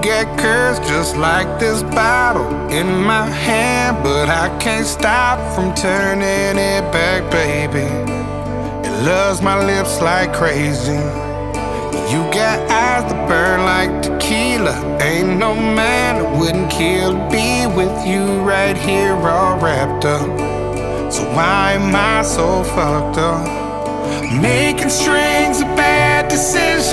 got cursed just like this bottle in my hand, but I can't stop from turning it back, baby. It loves my lips like crazy. You got eyes that burn like tequila. Ain't no man that wouldn't kill to be with you right here, all wrapped up. So why am I so fucked up? Making strings of bad decisions,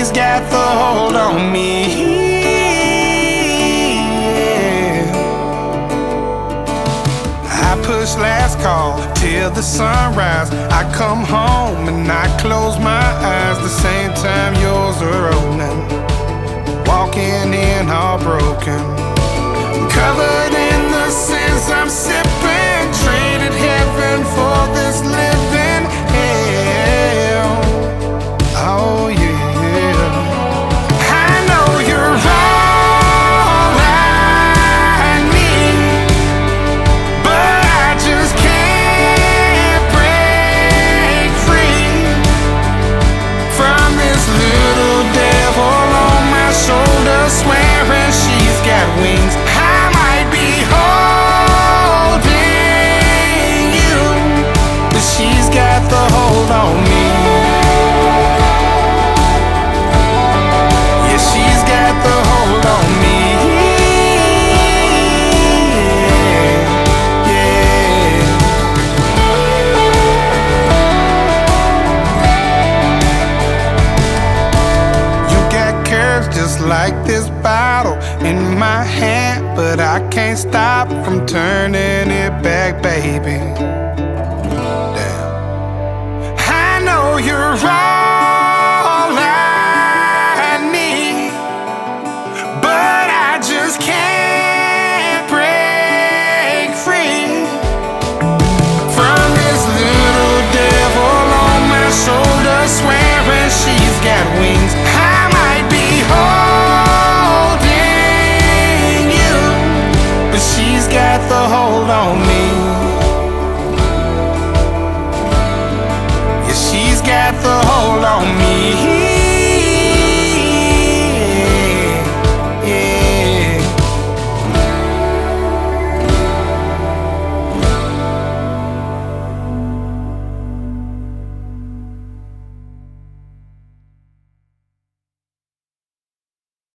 She's got the hold on me. I push last call till the sunrise. I come home and I close my eyes the same time yours are opening. Walking in all broken, covered in the sins I'm sipping. Traded heaven for this just like this bottle in my hand, but I can't stop from turning it back, baby. Damn. I know you're all the hold on me.